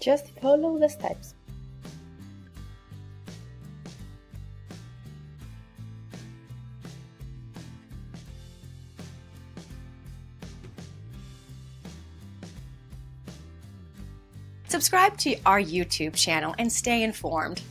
Just follow the steps. Subscribe to our YouTube channel and stay informed.